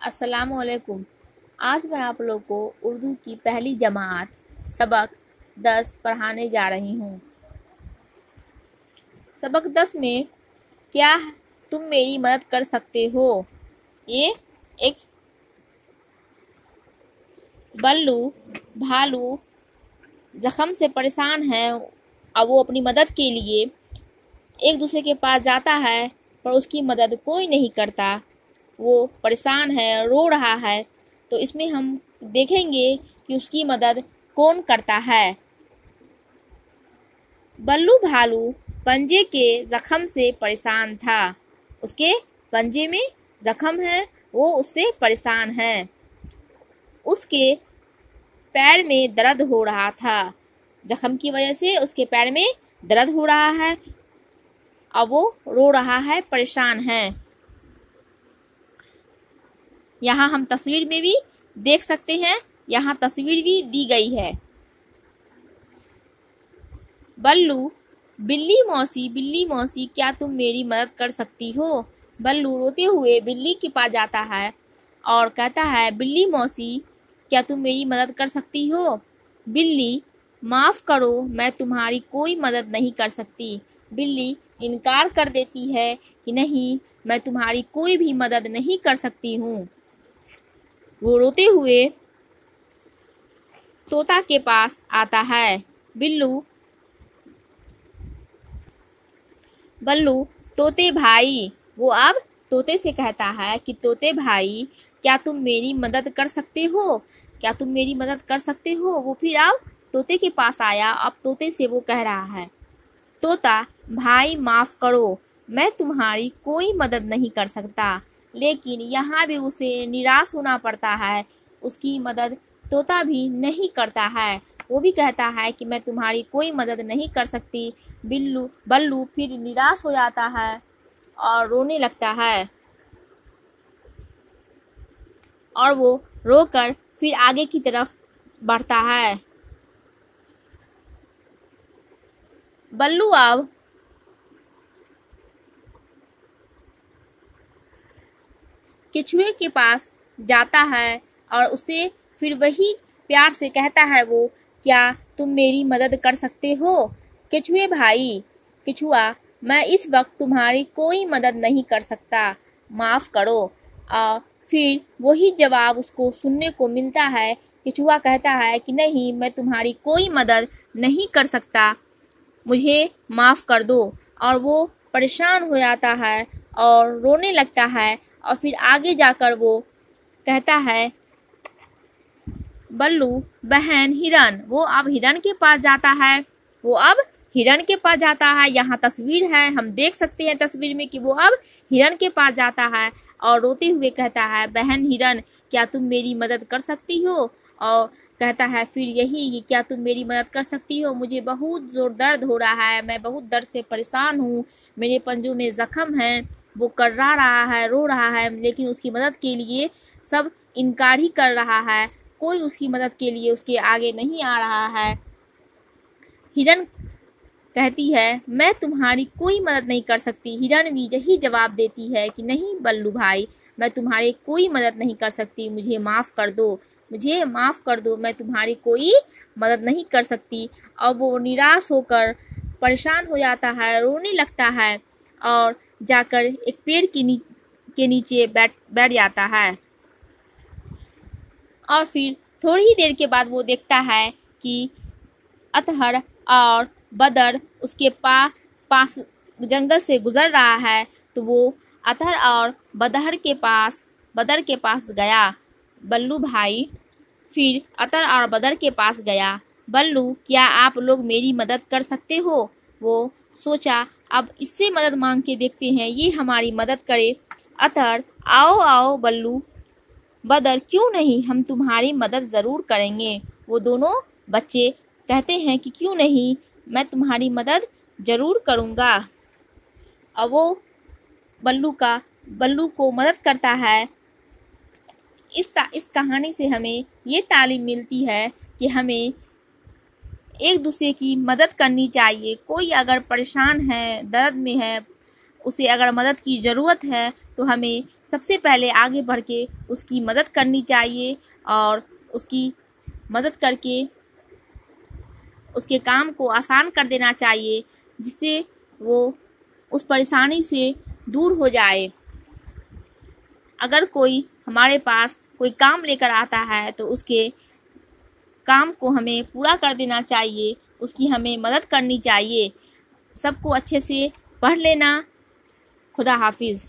असलकुम आज मैं आप लोग को उर्दू की पहली जमात, सबक दस पढ़ाने जा रही हूँ। सबक दस में क्या तुम मेरी मदद कर सकते हो? ये एक बल्लू भालू ज़ख़म से परेशान है और वो अपनी मदद के लिए एक दूसरे के पास जाता है, पर उसकी मदद कोई नहीं करता। वो परेशान है, रो रहा है तो इसमें हम देखेंगे कि उसकी मदद कौन करता है। बल्लू भालू पंजे के ज़ख़म से परेशान था। उसके पंजे में जख्म है, वो उससे परेशान है। उसके पैर में दर्द हो रहा था। जख्म की वजह से उसके पैर में दर्द हो रहा है, अब वो रो रहा है, परेशान है। यहाँ हम तस्वीर में भी देख सकते हैं, यहाँ तस्वीर भी दी गई है। बल्लू, बिल्ली मौसी बिल्ली मौसी, क्या तुम मेरी मदद कर सकती हो? बल्लू रोते हुए बिल्ली के पास जाता है और कहता है, बिल्ली मौसी, क्या तुम मेरी मदद कर सकती हो? बिल्ली, माफ़ करो, मैं तुम्हारी कोई मदद नहीं कर सकती। बिल्ली इनकार कर देती है कि नहीं, मैं तुम्हारी कोई भी मदद नहीं कर सकती हूँ। वो रोते हुए तोता के पास आता है। बिल्लू। बल्लू, तोते भाई। वो अब तोते से कहता है कि, तोते भाई, क्या तुम मेरी मदद कर सकते हो? क्या तुम मेरी मदद कर सकते हो? वो फिर अब तोते के पास आया। अब तोते से वो कह रहा है, तोता, भाई, माफ़ करो। मैं तुम्हारी कोई मदद नहीं कर सकता। लेकिन यहाँ भी उसे निराश होना पड़ता है। उसकी मदद तोता भी नहीं करता है। वो भी कहता है कि मैं तुम्हारी कोई मदद नहीं कर सकती। बिल्लू, बल्लू फिर निराश हो जाता है और रोने लगता है। और वो रोकर फिर आगे की तरफ़ बढ़ता है। बल्लू अब केचुए के पास जाता है और उसे फिर वही प्यार से कहता है वो, क्या तुम मेरी मदद कर सकते हो? केचुए भाई, केचुआ, मैं इस वक्त तुम्हारी कोई मदद नहीं कर सकता। माफ़ करो। और फिर वही जवाब उसको सुनने को मिलता है। केचुआ कहता है कि, नहीं, मैं तुम्हारी कोई मदद नहीं कर सकता। मुझे माफ़ कर दो। और वो परेशान हो जाता है और रोने लगता है और फिर आगे जाकर वो कहता है, बल्लू, बहन हिरण वो अब हिरण के पास जाता है। वो अब हिरण के पास जाता है। यहाँ तस्वीर है। हम देख सकते हैं तस्वीर में कि वो अब हिरण के पास जाता है और रोते हुए कहता है, बहन हिरण क्या तुम मेरी मदद कर सकती हो? और कहता है, फिर यही कि क्या तुम मेरी मदद कर सकती हो? मुझे बहुत ज़ोर दर्द हो रहा है, मैं बहुत दर्द से परेशान हूँ। मेरे पंजों में जख्म हैं, वो कर्रा रहा है, रो रहा है, लेकिन उसकी मदद के लिए सब इनकार ही कर रहा है। कोई उसकी मदद के लिए उसके आगे नहीं आ रहा है। हिरन कहती है, मैं तुम्हारी कोई मदद नहीं कर सकती। हिरन भी यही जवाब देती है कि, नहीं बल्लू भाई, मैं तुम्हारी कोई मदद नहीं कर सकती। मुझे माफ़ कर दो, मुझे माफ़ कर दो, मैं तुम्हारी कोई मदद नहीं कर सकती। और वो निराश होकर परेशान हो जाता है, रोने लगता है और जाकर एक पेड़ के नी, के नीचे बैठ बैठ जाता है। और फिर थोड़ी ही देर के बाद वो देखता है कि अतहर और बदर उसके पा, पास जंगल से गुज़र रहा है तो वो अतहर और बदहर के पास, बदर के पास गया। बल्लू भाई फिर अतर और बदर के पास गया। बल्लू, क्या आप लोग मेरी मदद कर सकते हो? वो सोचा, अब इससे मदद मांग के देखते हैं, ये हमारी मदद करे। अतर आओ आओ, बल्लू। बदर, क्यों नहीं? हम तुम्हारी मदद ज़रूर करेंगे। वो दोनों बच्चे कहते हैं कि क्यों नहीं? मैं तुम्हारी मदद ज़रूर करूँगा। अब वो बल्लू का, बल्लू को मदद करता है। इस इस कहानी से हमें ये तालीम मिलती है कि हमें एक दूसरे की मदद करनी चाहिए। कोई अगर परेशान है, दर्द में है, उसे अगर मदद की ज़रूरत है तो हमें सबसे पहले आगे बढ़ के उसकी मदद करनी चाहिए और उसकी मदद करके उसके काम को आसान कर देना चाहिए, जिससे वो उस परेशानी से दूर हो जाए। अगर कोई हमारे पास कोई काम लेकर आता है तो उसके काम को हमें पूरा कर देना चाहिए, उसकी हमें मदद करनी चाहिए। सबको अच्छे से पढ़ लेना। खुदा हाफिज़।